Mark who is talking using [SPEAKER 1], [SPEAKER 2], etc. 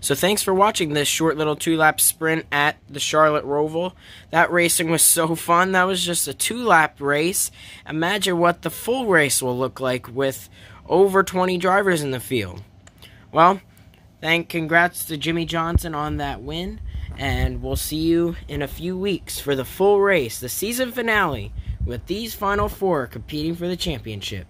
[SPEAKER 1] So thanks for watching this short little two-lap sprint at the Charlotte Roval. That racing was so fun. That was just a two-lap race. Imagine what the full race will look like with over 20 drivers in the field. Well, thank congrats to Jimmie Johnson on that win, and we'll see you in a few weeks for the full race, the season finale, with these final four competing for the championship.